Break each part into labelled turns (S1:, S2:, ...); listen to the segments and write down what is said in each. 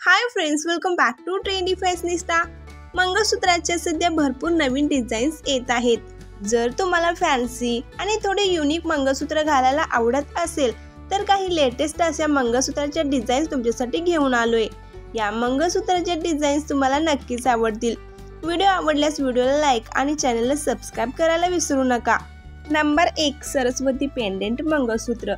S1: Hi friends welcome back to trendy fashionista मंगळसूत्राच्या सध्या भरपूर नवीन designs येत आहेत. जर तुम्हाला फॅन्सी आणि थोडे युनिक मंगळसूत्र घालायला आवडत असेल तर काही लेटेस्ट अशा मंगळसूत्राच्या डिझाईन्स तुमच्यासाठी घेऊन आलोय. या मंगळसूत्राच्या डिझाईन्स तुम्हाला नक्कीच आवडतील. व्हिडिओ आवडल्यास व्हिडिओला लाईक आणि चॅनलला सबस्क्राईब करायला विसरू नका. नंबर एक सरस्वती पेंडेंट मंगळसूत्र.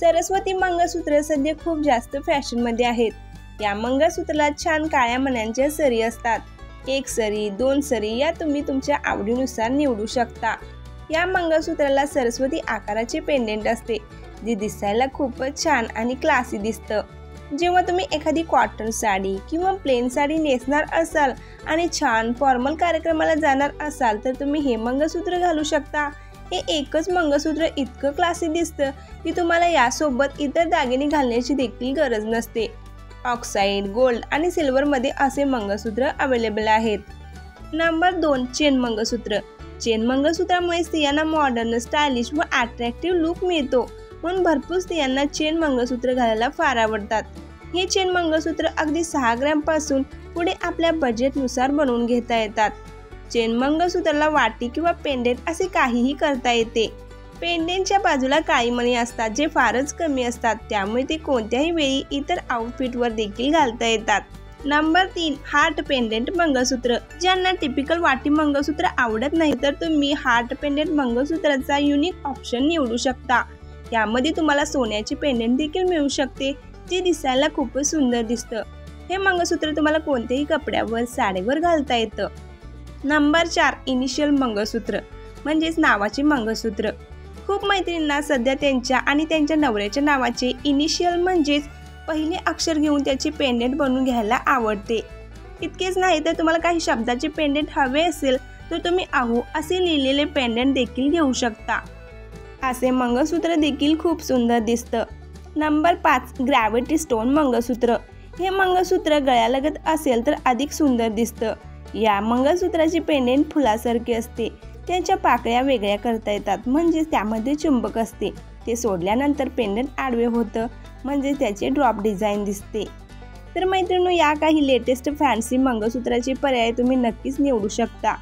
S1: सरस्वती मंगळसूत्र सध्या खूप जास्त फॅशनमध्ये आहेत. या मंगळसूत्राला छान काळ्या मण्यांच्या सरी असतात. एक सरी दोन सरी या तुम्ही तुमच्या आवडीनुसार निवडू शकता. या मंगळसूत्राला सरस्वती आकाराचे पेंडेंट असते. जी दिसायला खूपच छान आणि क्लासी दिसतं. जेव्हा तुम्ही एखादी कॉटन साडी किंवा प्लेन साडी नेसणार असाल आणि छान फॉर्मल कार्यक्रमाला जाणार असाल तर तुम्ही हे मंगळसूत्र घालू शकता. हे एकच मंगळसूत्र इतकं क्लासी दिसतं की तुम्हाला यासोबत इतर दागिने घालण्याची देखील गरज नसते. ऑक्साईड गोल्ड आणि सिल्वरमध्ये असे मंगळसूत्र अवेलेबल आहेत. नंबर दोन चेन मंगळसूत्र. चेन मंगळसूत्रामुळे स्त्रियांना मॉडर्न स्टायलिश व अट्रॅक्टिव्ह लुक मिळतो. म्हणून भरपूर स्त्रियांना चेन मंगळसूत्र घालायला फार आवडतात. हे चेन मंगळसूत्र अगदी सहा ग्रॅमपासून पुढे आपल्या बजेटनुसार बनवून घेता येतात. चेन मंगळसूत्राला वाटी किंवा पेंडेट असे काहीही करता येते. पेंडेंटच्या बाजूला काळी मणी असतात जे फारच कमी असतात. त्यामुळे ते कोणत्याही वेळी इतर आउटफिटवर देखील घालता येतात. नंबर तीन हार्ट पेंडेंट मंगळसूत्र. ज्यांना टिपिकल वाटी मंगळसूत्र आवडत नाही तर तुम्ही हार्ट पेंडेंट मंगळसूत्राचा युनिक ऑप्शन निवडू शकता. यामध्ये तुम्हाला सोन्याचे पेंडेंट देखील मिळू शकते जे दिसायला खूपच सुंदर दिसतं. हे मंगळसूत्र तुम्हाला कोणत्याही कपड्यावर साडीवर घालता येतं. नंबर चार इनिशियल मंगळसूत्र. म्हणजेच नावाचे मंगळसूत्र. खूप मैत्रिणींना सध्या त्यांच्या आणि त्यांच्या नवऱ्याच्या नावाचे इनिशियल म्हणजेच पहिले अक्षर घेऊन त्याचे पेंडेंट बनवून घ्यायला आवडते. इतकेच नाही तर तुम्हाला काही शब्दाचे पेंडेंट हवे असेल तर तुम्ही आहो असे लिहिलेले पेंडेंट देखील घेऊ शकता. असे मंगळसूत्र देखील खूप सुंदर दिसतं. नंबर पाच ग्रॅव्हिटी स्टोन मंगळसूत्र. हे मंगळसूत्र गळ्यालगत असेल तर अधिक सुंदर दिसतं. या मंगळसूत्राची पेंडेंट फुलासारखी असते. त्यांच्या पाकळ्या वेगळ्या करता येतात. म्हणजेच त्यामध्ये चुंबक असते. ते सोडल्यानंतर पेंडंट आडवे होतं. म्हणजे त्याचे ड्रॉप डिझाईन दिसते. तर मैत्रिणी या काही लेटेस्ट फॅन्सी मंगळसूत्राचे पर्याय तुम्ही नक्कीच निवडू शकता.